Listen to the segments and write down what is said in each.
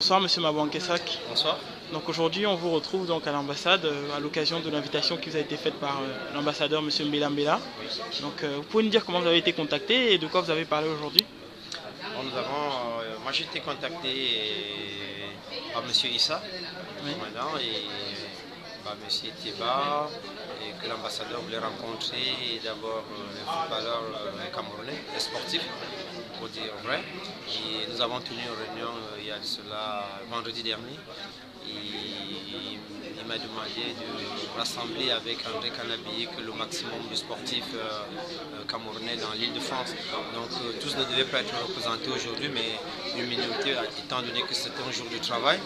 Bonsoir Monsieur Mabouankesak. Bonsoir. Donc aujourd'hui on vous retrouve donc à l'ambassade euh, à l'occasion de l'invitation qui vous a été faite par euh, l'ambassadeur Monsieur Mbela Mbela. Donc euh, vous pouvez nous dire comment vous avez été contacté et de quoi vous avez parlé aujourd'hui? Bon, nous avons, moi j'ai été contacté par Monsieur Issa, Oui. et par Monsieur Tiba, et que l'ambassadeur voulait rencontrer d'abord les footballeurs euh, camerounais, les sportifs, dire vrai. Et nous avons tenu une réunion euh, il y a cela vendredi dernier. Et il m'a demandé de rassembler avec André Canabier que le maximum de sportifs euh, euh, camerounais dans l'île de France. Donc euh, tous ne devaient pas être représentés aujourd'hui, mais une minorité, étant donné que c'était un jour de travail,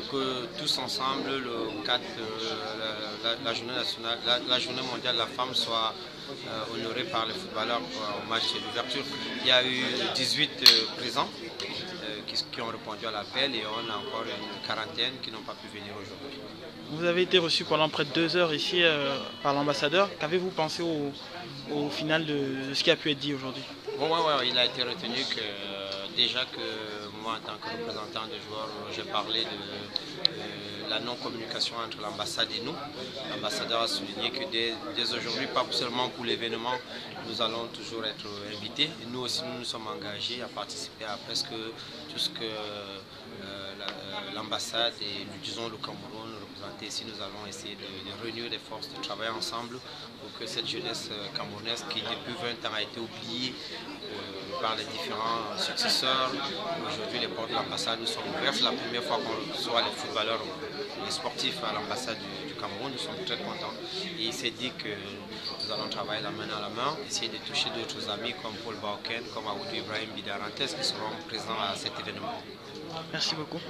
pour que tous ensemble, le 4, euh, la, la- la journée nationale, la, journée mondiale de la femme soit euh, honorée par les footballeurs au match d'ouverture. Il y a eu 18 euh, présents euh, qui, qui ont répondu à l'appel et on a encore une quarantaine qui n'ont pas pu venir aujourd'hui. Vous avez été reçu pendant près de deux heures ici par l'ambassadeur. Qu'avez-vous pensé au, au final de, de ce qui a pu être dit aujourd'hui? Bon, ouais, ouais, il a été retenu que déjà que moi, en tant que représentant des joueurs, j'ai parlé de euh, la non-communication entre l'ambassade et nous. L'ambassadeur a souligné que dès, aujourd'hui, pas seulement pour l'événement, nous allons toujours être invités. Nous aussi, nous nous sommes engagés à participer à presque tout ce que euh, euh, l'ambassade et nous disons le Cameroun représenté ici, nous allons essayer de, de des forces, de travailler ensemble pour que cette jeunesse euh, camerounaise qui depuis 20 ans a été oubliée euh, par les différents successeurs, aujourd'hui les portes de l'ambassade nous sont ouvertes. C'est la première fois qu'on reçoit les footballeurs, les sportifs à l'ambassade du, du Cameroun, nous sommes très contents. Et il s'est dit que nous allons travailler la main dans la main, essayer de toucher d'autres amis comme Paul Bauken, comme Aoudou Ibrahim Bidarantes qui seront présents à cet événement. Merci beaucoup.